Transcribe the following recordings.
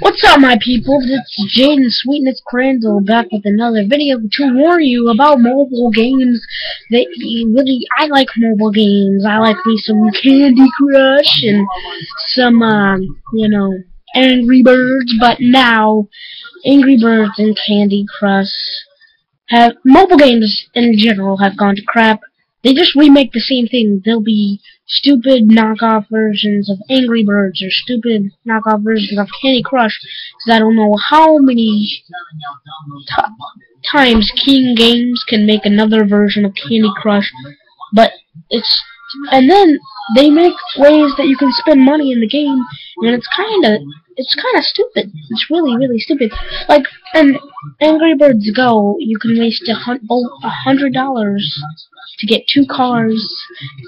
What's up, my people? It's Jaden Sweetness Crandall back with another video to warn you about mobile games. That really, I like mobile games. I like me some Candy Crush and some, um, you know, Angry Birds. But now, Angry Birds and Candy Crush have mobile games in general have gone to crap. They just remake the same thing. They'll be stupid knockoff versions of Angry Birds or stupid knockoff versions of Candy Crush because I don't know how many times King Games can make another version of Candy Crush but it's and then they make ways that you can spend money in the game and it's kind of it's kind of stupid it's really really stupid like in Angry Birds Go you can waste oh, a hundred dollars to get two cars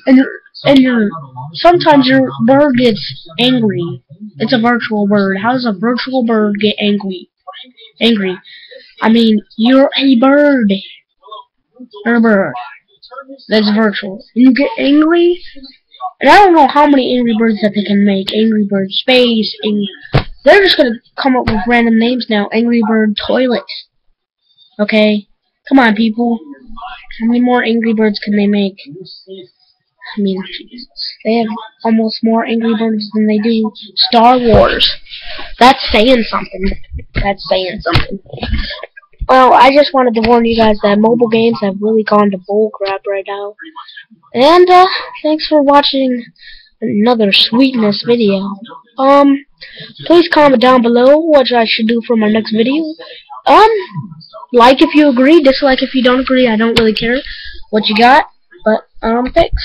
and and your sometimes your bird gets angry. It's a virtual bird. How does a virtual bird get angry? Angry. I mean, you're a bird. You're a bird. That's virtual. And you get angry. And I don't know how many Angry Birds that they can make. Angry Bird Space. Angry They're just gonna come up with random names now. Angry Bird Toilet. Okay? Come on, people. How many more Angry Birds can they make? I mean, they have almost more Angry Birds than they do Star Wars. That's saying something. That's saying something. Well, I just wanted to warn you guys that mobile games have really gone to bull crap right now. And, uh, thanks for watching another sweetness video. Um, please comment down below what I should do for my next video. Um, like if you agree, dislike if you don't agree, I don't really care what you got. But, um, thanks.